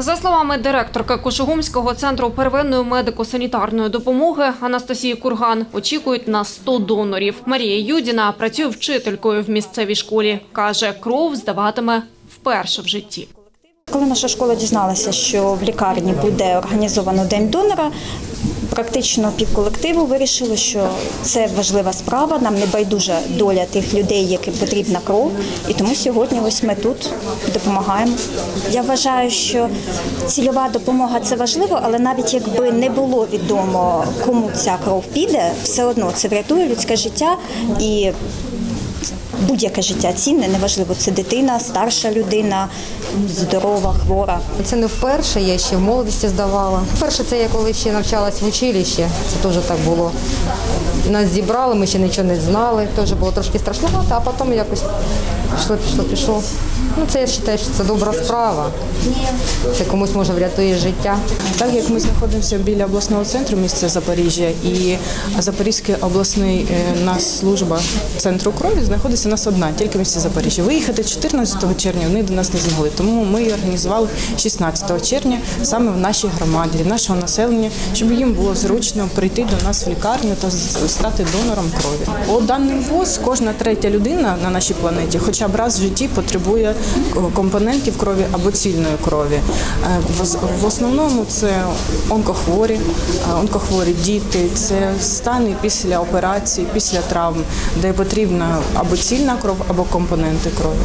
За словами директорки Кошугумського центру первинної медико-санітарної допомоги Анастасії Курган, очікують на 100 донорів. Марія Юдіна працює вчителькою в місцевій школі. Каже, кров здаватиме вперше в житті. Коли наша школа дізналася, що в лікарні буде організовано день донора, практично півколективу вирішили, що це важлива справа. Нам не байдужа доля тих людей, яким потрібна кров. І тому сьогодні ось ми тут допомагаємо. Я вважаю, що цільова допомога це важливо, але навіть якби не було відомо, кому ця кров піде, все одно це врятує людське життя і будь-яке життя цінне, неважливо, це дитина, старша людина, здорова, хвора. Це не вперше, я ще в молодості здавала. Вперше це я коли ще навчалась в училищі, це теж так було. Нас зібрали, ми ще нічого не знали, теж було трошки страшновато, а потім якось пішло, пішло, пішло. Ну це я вважаю, що це добра справа. Це комусь може врятує життя. Так як ми знаходимося біля обласного центру місця Запоріжжя і Запорізький обласний е, нас служба центру крові знаходиться у нас одна, тільки в Запоріжжя. Виїхати 14 червня вони до нас не змогли. Тому ми її організували 16 червня саме в нашій громаді, для нашого населення, щоб їм було зручно прийти до нас в лікарню та стати донором крові. У даний ВОЗ кожна третя людина на нашій планеті, хоча б раз в житті потребує компонентів крові або цільної крові. Е, в- основному це онкохворі, е, онкохворі діти, це стани після операції, після травм, де потрібна або цільна кров, або компоненти крові.